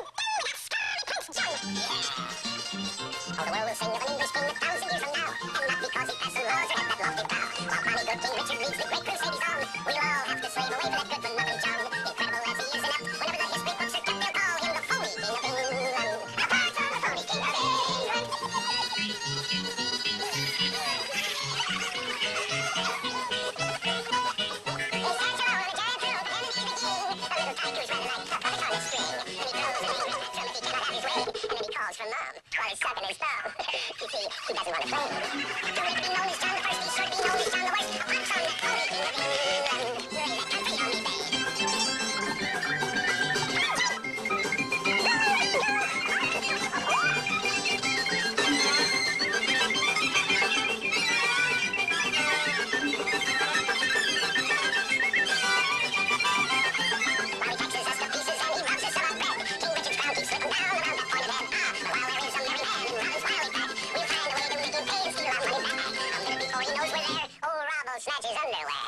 Oh, the world will sing mum. 27 is mum. you see, he doesn't want to play. Don't his underwear.